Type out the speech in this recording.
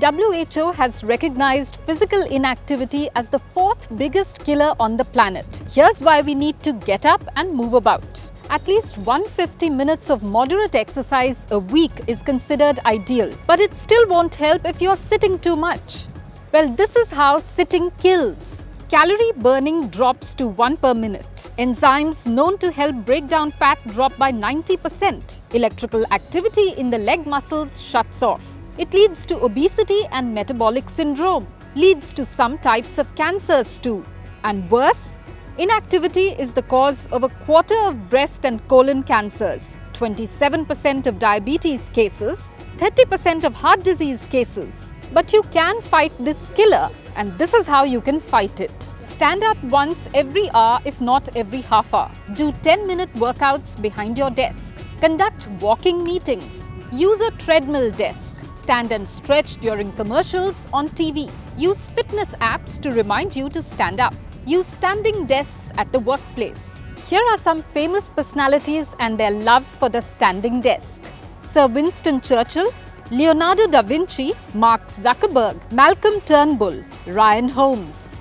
WHO has recognized physical inactivity as the fourth biggest killer on the planet. Here's why we need to get up and move about. At least 150 minutes of moderate exercise a week is considered ideal, but it still won't help if you're sitting too much. Well, this is how sitting kills. Calorie burning drops to 1 per minute. Enzymes known to help break down fat drop by 90%. Electrical activity in the leg muscles shuts off. It leads to obesity and metabolic syndrome. Leads to some types of cancers too. And worse, inactivity is the cause of a quarter of breast and colon cancers, 27% of diabetes cases, 30% of heart disease cases. But you can fight this killer and this is how you can fight it. Stand up once every hour if not every half hour. Do 10 minute workouts behind your desk. Conduct walking meetings. Use a treadmill desk. Stand and stretch during commercials on TV. Use fitness apps to remind you to stand up. Use standing desks at the workplace. Here are some famous personalities and their love for the standing desk. Sir Winston Churchill, Leonardo da Vinci, Mark Zuckerberg, Malcolm Turnbull, Ryan Holmes.